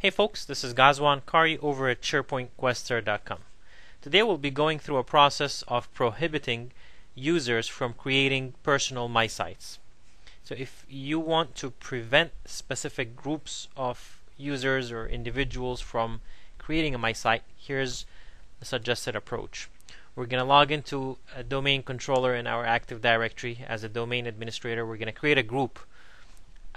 Hey folks, this is Ghazwan Kari over at SharePointQuester.com. Today we'll be going through a process of prohibiting users from creating personal My Sites. So if you want to prevent specific groups of users or individuals from creating a My Site, here's a suggested approach. We're going to log into a domain controller in our Active Directory as a domain administrator. We're going to create a group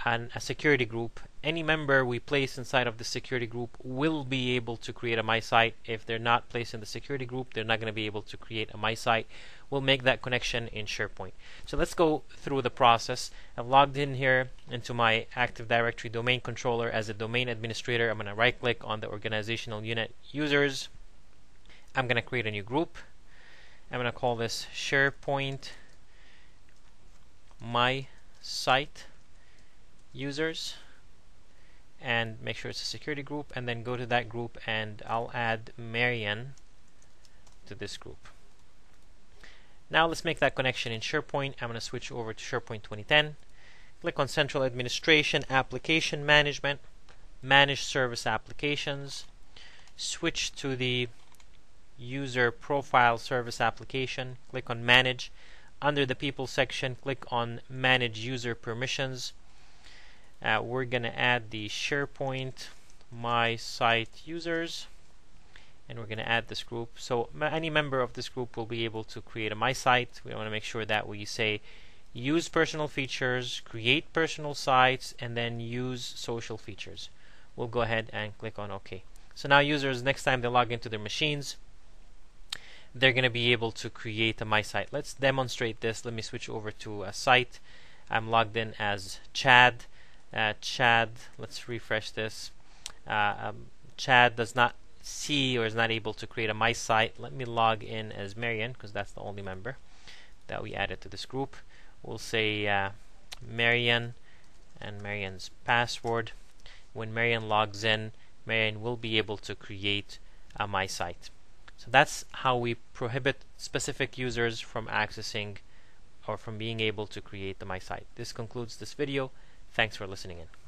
and a security group, any member we place inside of the security group will be able to create a my site. If they're not placed in the security group, they're not going to be able to create a my site. We'll make that connection in SharePoint. So let's go through the process. I've logged in here into my Active Directory domain controller as a domain administrator. I'm going to right click on the organizational unit users. I'm going to create a new group. I'm going to call this SharePoint My Site users and make sure it's a security group and then go to that group and I'll add Marian to this group. Now let's make that connection in SharePoint. I'm going to switch over to SharePoint 2010. Click on Central Administration, Application Management, Manage Service Applications. Switch to the User Profile Service Application. Click on Manage. Under the People section, click on Manage User Permissions uh, we're going to add the SharePoint my site users and we're going to add this group. So any member of this group will be able to create a my site. We want to make sure that we say use personal features create personal sites and then use social features. We'll go ahead and click on OK. So now users next time they log into their machines they're going to be able to create a my site. Let's demonstrate this. Let me switch over to a site. I'm logged in as Chad uh, Chad, let's refresh this. Uh, um, Chad does not see or is not able to create a my site. Let me log in as Marian because that's the only member that we added to this group. We'll say uh, Marian and Marian's password. When Marian logs in, Marian will be able to create a my site. So that's how we prohibit specific users from accessing or from being able to create the my site. This concludes this video. Thanks for listening in.